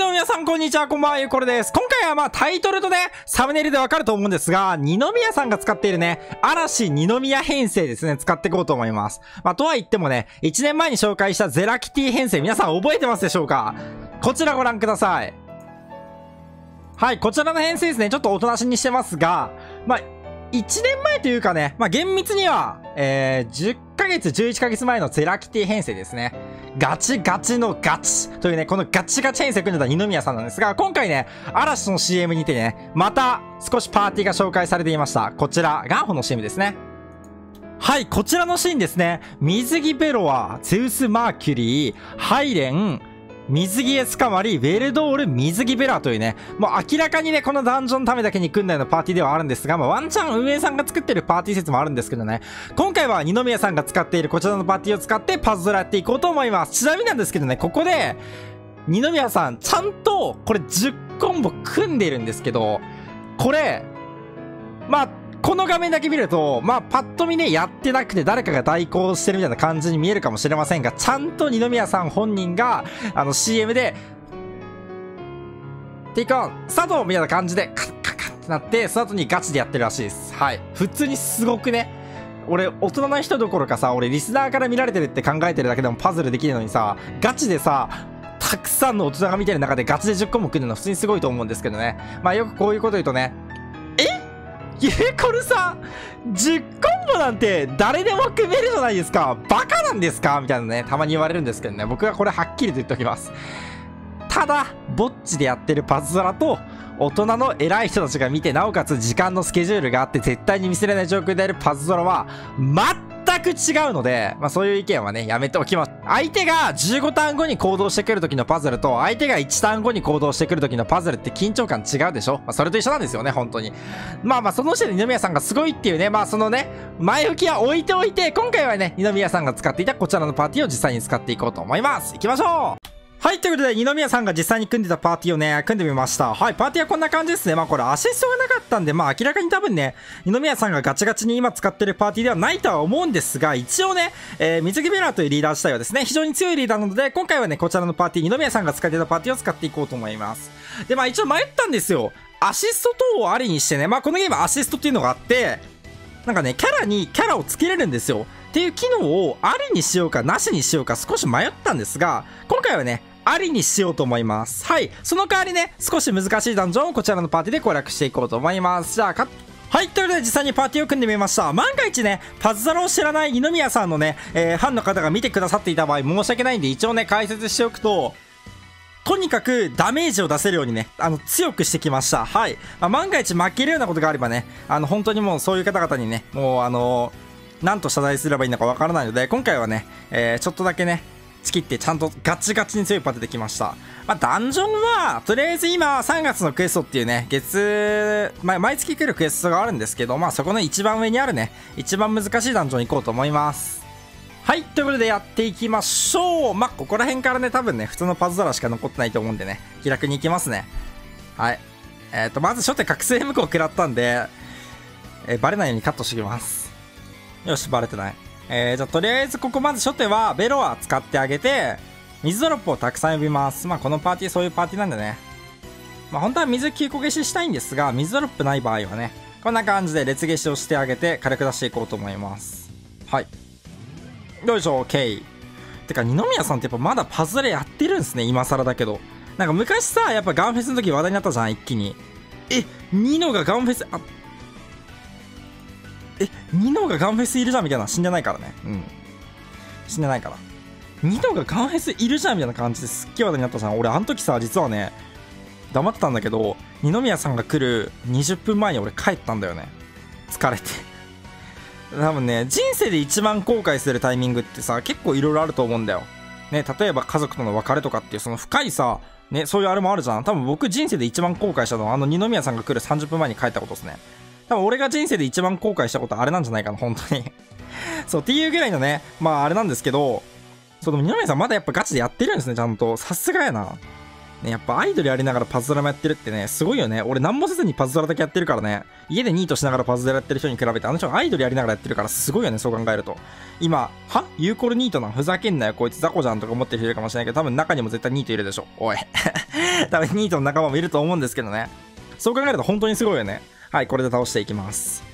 どうも皆さんこんにちは、こんばんは、ゆうこれです。今回はまあタイトルとね、サムネイルでわかると思うんですが、二宮さんが使っているね、嵐二宮編成ですね、使っていこうと思います。まあとは言ってもね、1年前に紹介したゼラキティ編成、皆さん覚えてますでしょうか？こちらご覧ください。はい、こちらの編成ですね、ちょっとおとなしにしてますが、まあ、1年前というかね、まあ、厳密には、えー、10ヶ月、11ヶ月前のゼラキティ編成ですね。ガチガチのガチというね、このガチガチ編成組んでた二宮さんなんですが、今回ね、嵐の CM にてね、また少しパーティーが紹介されていました。こちら、ガンホの CM ですね。はい、こちらのシーンですね。水着ベロア、ゼウス・マーキュリー、ハイレン、水着エスカマリ、ベルドール、水着ベラというね、もう明らかにね、このダンジョンのためだけに組んだようなパーティーではあるんですが、まあ、ワンチャン運営さんが作ってるパーティー説もあるんですけどね、今回は二宮さんが使っているこちらのパーティーを使ってパズドラやっていこうと思います。ちなみになんですけどね、ここで、二宮さん、ちゃんと、これ10コンボ組んでるんですけど、これ、まあ、この画面だけ見ると、まあ、パッと見ね、やってなくて誰かが代行してるみたいな感じに見えるかもしれませんが、ちゃんと二宮さん本人が、あの CM で、テイクオン、スタートみたいな感じで、カッカッカッってなって、その後にガチでやってるらしいです。はい。普通にすごくね、俺、大人な人どころかさ、俺、リスナーから見られてるって考えてるだけでもパズルできるのにさ、ガチでさ、たくさんの大人が見てる中でガチで10個も組るの普通にすごいと思うんですけどね。まあよくこういうこと言うとね、ゆうこるさん、10コンボなんて誰でも組めるじゃないですか。バカなんですか？みたいなね、たまに言われるんですけどね、僕はこれはっきりと言っておきます。ただ、ぼっちでやってるパズドラと、大人の偉い人たちが見て、なおかつ時間のスケジュールがあって絶対に見せれない状況であるパズドラは、全く違うので、まあそういう意見はね、やめておきます。相手が15ターン後に行動してくる時のパズルと、相手が1ターン後に行動してくる時のパズルって緊張感違うでしょ？まあそれと一緒なんですよね、本当に。まあまあその時点で二宮さんがすごいっていうね、まあそのね、前置きは置いておいて、今回はね、二宮さんが使っていたこちらのパーティーを実際に使っていこうと思います。行きましょうはい、ということで、二宮さんが実際に組んでたパーティーをね、組んでみました。はい、パーティーはこんな感じですね。まあこれアシストがなかったんで、まあ明らかに多分ね、二宮さんがガチガチに今使ってるパーティーではないとは思うんですが、一応ね、えー、水着ベラーというリーダー自体はですね、非常に強いリーダーなので、今回はね、こちらのパーティー、二宮さんが使ってたパーティーを使っていこうと思います。で、まあ一応迷ったんですよ。アシスト等をありにしてね、まあこのゲームアシストっていうのがあって、なんかね、キャラにキャラをつけれるんですよ。っていう機能をありにしようかなしにしようか少し迷ったんですが、今回はね、ありにしようと思います。はい。その代わりね、少し難しいダンジョンをこちらのパーティーで攻略していこうと思います。じゃあ、はい。ということで、実際にパーティーを組んでみました。万が一ね、パズドラを知らない二宮さんのね、えー、ファンの方が見てくださっていた場合、申し訳ないんで、一応ね、解説しておくと、とにかくダメージを出せるようにね、あの、強くしてきました。はい。まあ、万が一負けるようなことがあればね、あの、本当にもうそういう方々にね、もうあのー、なんと謝罪すればいいのかわからないので、今回はね、えー、ちょっとだけね、チキってちゃんとガチガチに強いパテできました。まあ、ダンジョンは、とりあえず今、3月のクエストっていうね、月、まあ、毎月来るクエストがあるんですけど、まあ、そこの一番上にあるね、一番難しいダンジョン行こうと思います。はい、ということでやっていきましょう。まあ、ここら辺からね、多分ね、普通のパズドラしか残ってないと思うんでね、気楽に行きますね。はい。えっ、ー、と、まず初手覚醒無効食らったんで、えー、バレないようにカットしておきます。よし、バレてない。えー、じゃとりあえずここまず初手はベロは使ってあげて、水ドロップをたくさん呼びます。まあこのパーティーそういうパーティーなんでね。まあ本当は水9個消ししたいんですが、水ドロップない場合はね、こんな感じで列消しをしてあげて軽く出していこうと思います。はい。よいしょ、OK。てか、二宮さんってやっぱまだパズルやってるんですね、今更だけど。なんか昔さ、やっぱガンフェスの時話題になったじゃん、一気に。え、ニノがガンフェス、あ、ニノがガンフェスいるじゃんみたいな。死んでないからね。うん。死んでないから。ニノがガンフェスいるじゃんみたいな感じですっげえ話題になったじゃん。俺、あの時さ、実はね、黙ってたんだけど、二宮さんが来る20分前に俺帰ったんだよね。疲れて。多分ね、人生で一番後悔するタイミングってさ、結構いろいろあると思うんだよ。ね、例えば家族との別れとかっていう、その深いさ、ね、そういうあれもあるじゃん。多分僕人生で一番後悔したのは、あの二宮さんが来る30分前に帰ったことですね。多分俺が人生で一番後悔したことあれなんじゃないかな、本当に そう、っていうぐらいのね、まああれなんですけど、そう、でも二宮さんまだやっぱガチでやってるんですね、ちゃんと。さすがやな。ね、やっぱアイドルやりながらパズドラもやってるってね、すごいよね。俺何もせずにパズドラだけやってるからね、家でニートしながらパズドラやってる人に比べて、あの人アイドルやりながらやってるからすごいよね、そう考えると。今、は？ユーコルニートなふざけんなよ、こいつ雑魚じゃんとか思ってる人いるかもしれないけど、多分中にも絶対ニートいるでしょ。おい。多分ニートの仲間もいると思うんですけどね。そう考えると本当にすごいよね。はい、これで倒していきます。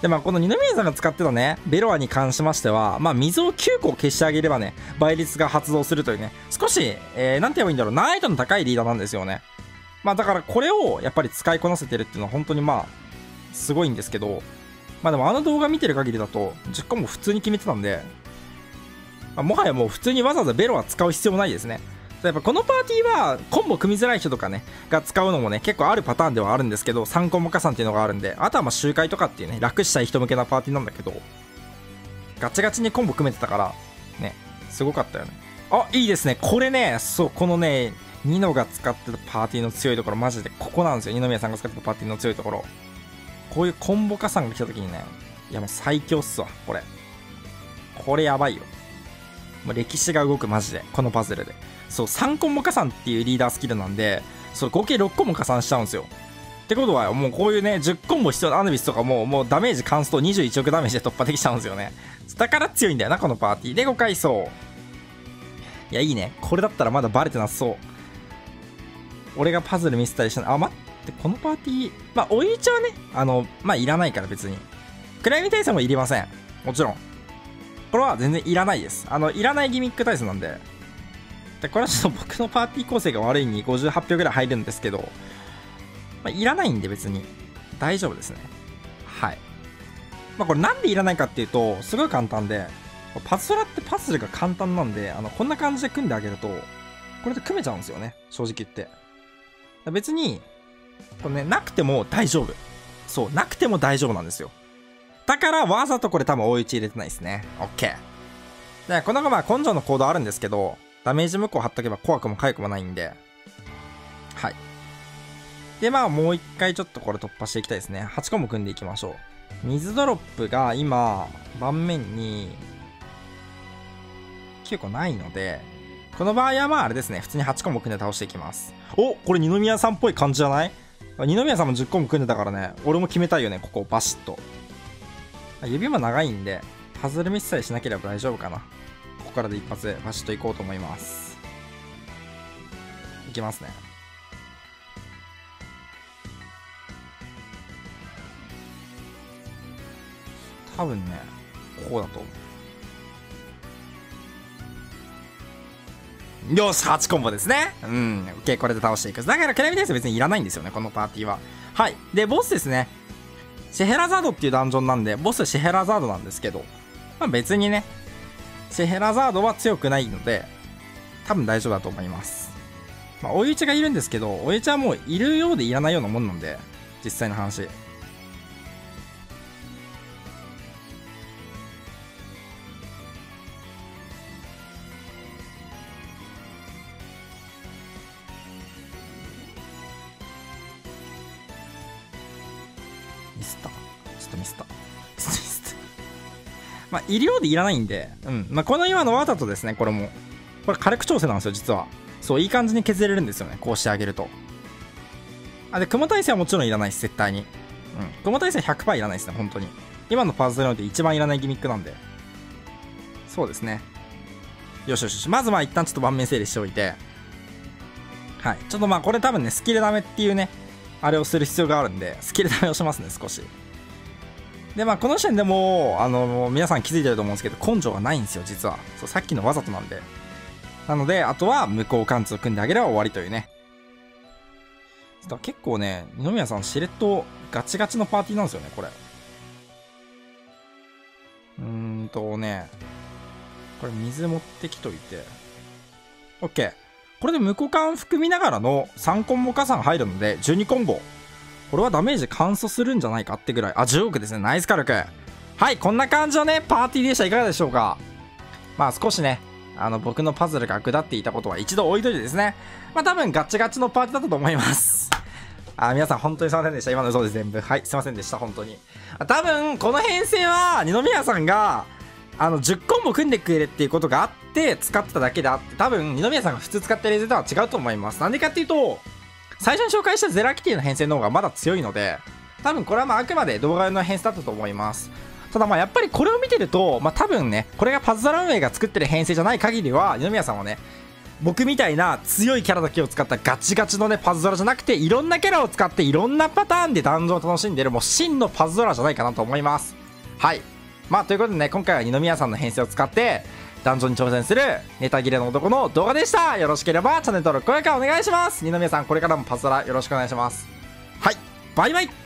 で、まあ、この二宮さんが使ってたね、ベロアに関しましては、まあ、水を9個消してあげればね、倍率が発動するというね、少し、えー、なんて言えばいいんだろう、難易度の高いリーダーなんですよね。まあ、だからこれをやっぱり使いこなせてるっていうのは本当にまあ、すごいんですけど、まあでもあの動画見てる限りだと、10個も普通に決めてたんで、まあ、もはやもう普通にわざわざベロは使う必要もないですね。やっぱこのパーティーはコンボ組みづらい人とかね、が使うのもね、結構あるパターンではあるんですけど、3コンボ加算っていうのがあるんで、あとはまあ集会とかっていうね、楽したい人向けなパーティーなんだけど、ガチガチにコンボ組めてたから、ね、すごかったよね。あ、いいですね。これね、そう、このね、ニノが使ってたパーティーの強いところ、マジでここなんですよ。二宮さんが使ってたパーティーの強いところ。こういうコンボ加算が来た時にね、いやもう最強っすわ、これ。これやばいよ。もう歴史が動くマジで、このパズルで。そう、3コンボ加算っていうリーダースキルなんで、そう、合計6コンボ加算しちゃうんですよ。ってことは、もうこういうね、10コンボ必要なアヌビスとかも、もうダメージ関数と21億ダメージで突破できちゃうんですよね。だから強いんだよな、このパーティー。で、5回走。いや、いいね。これだったらまだバレてなさそう。俺がパズル見せたりしたあ、待って、このパーティー、まあ、お湯茶はね、あの、まあ、いらないから別に。暗闇対戦もいりません。もちろん。これは全然いらないです。あの、いらないギミック対戦なんで。でこれはちょっと僕のパーティー構成が悪いに58票ぐらい入るんですけど、まあ、いらないんで別に大丈夫ですね。はい。まあこれなんでいらないかっていうと、すごい簡単で、パズドラってパズルが簡単なんで、あの、こんな感じで組んであげると、これで組めちゃうんですよね。正直言って。別に、これね、なくても大丈夫。そう、なくても大丈夫なんですよ。だからわざとこれ多分大打ち入れてないですね。OK。で、このまあ根性のコードあるんですけど、ダメージ向こう貼っとけば怖くも痒くもないんで。はい。で、まあもう一回ちょっとこれ突破していきたいですね。8個も組んでいきましょう。水ドロップが今、盤面に9個ないので、この場合はまああれですね、普通に8個も組んで倒していきます。おこれ二宮さんっぽい感じじゃない？二宮さんも10個も組んでたからね、俺も決めたいよね、ここバシッと。指も長いんで、パズルミスさえしなければ大丈夫かな。ここからで一発バシッといこうと思います。いきますね。多分ねここだと思う。よし8コンボですね。うん。OK これで倒していく。だからクラミデス別にいらないんですよねこのパーティーは。はい。でボスですね。シェヘラザードっていうダンジョンなんでボスシェヘラザードなんですけどまあ別にねシェヘラザードは強くないので、多分大丈夫だと思います。まあ、追い打ちがいるんですけど、追い打ちはもういるようでいらないようなもんなんで、実際の話。医療でいらないんで、うん。まあ、この今のわざとですね、これも。これ火力調整なんですよ、実は。そう、いい感じに削れるんですよね。こうしてあげると。あ、で、雲耐性はもちろんいらないです、絶対に。うん。雲耐性100%いらないですね、本当に。今のパズルにおいて一番いらないギミックなんで。そうですね。よしよしよし。まずまあ一旦ちょっと盤面整理しておいて。はい。ちょっとまあこれ多分ね、スキルダメっていうね、あれをする必要があるんで、スキルダメをしますね、少し。でまあこの時点でもあの皆さん気づいてると思うんですけど根性がないんですよ実は。そうさっきのわざとなんで。なのであとは向こう貫通組んであげれば終わりというね。結構ね二宮さんしれっとガチガチのパーティーなんですよねこれ。うーんとねこれ水持ってきといて。OK これで無股間含みながらの3コンボ加算入るので12コンボ。これはダメージ乾燥するんじゃないかってぐらい。あ、10億ですね。ナイス火力。はい、こんな感じのね、パーティーでした。いかがでしょうか？まあ少しね、あの、僕のパズルが下っていたことは一度置いといてですね。まあ多分ガチガチのパーティーだったと思います。あ、皆さん本当にすいませんでした。今の嘘で、全部。はい、すいませんでした、本当に。多分、この編成は、二宮さんが、あの、10コンボ組んでくれるっていうことがあって使ってただけであって、多分、二宮さんが普通使ってる映像とは違うと思います。なんでかっていうと、最初に紹介したゼラキティの編成の方がまだ強いので、多分これはまああくまで動画用の編成だったと思います。ただまあやっぱりこれを見てると、まあ多分ね、これがパズドラ運営が作ってる編成じゃない限りは、二宮さんはね、僕みたいな強いキャラだけを使ったガチガチのね、パズドラじゃなくて、いろんなキャラを使っていろんなパターンでダンジョンを楽しんでる、もう真のパズドラじゃないかなと思います。はい。まあということでね、今回は二宮さんの編成を使って、ダンジョンに挑戦するネタ切れの男の動画でした。よろしければチャンネル登録、高評価お願いします。二宮さん、これからもパズドラよろしくお願いします。はい、バイバイ